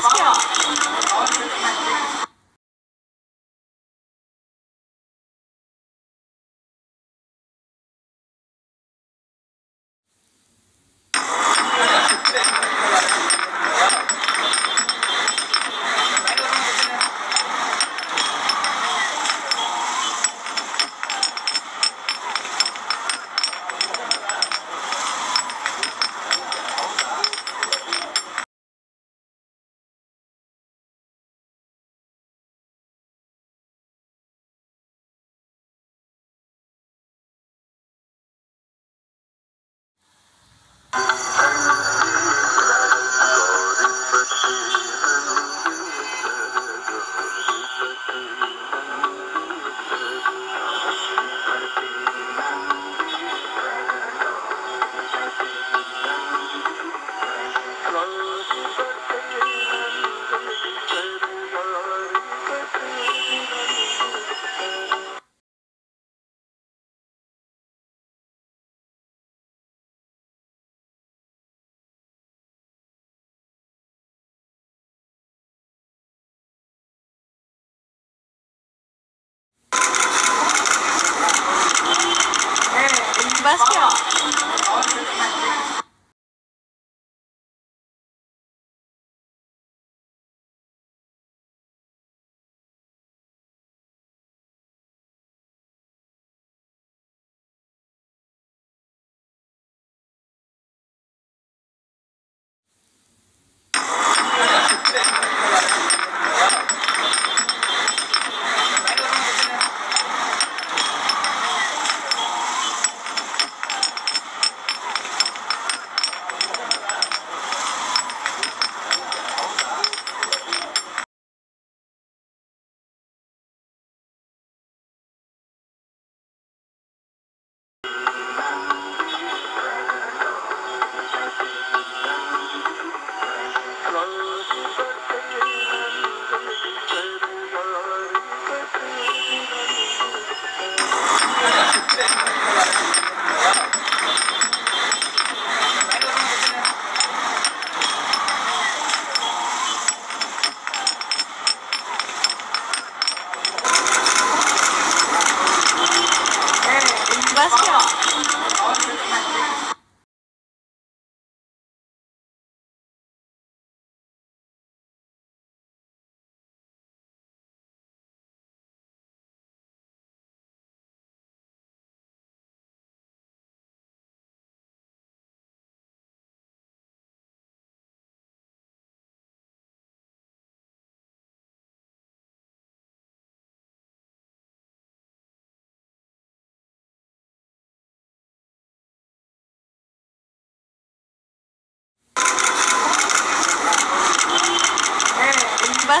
맛.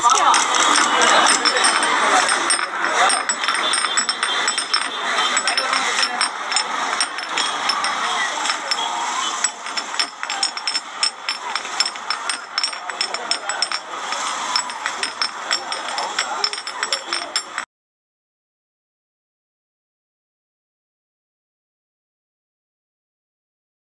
好。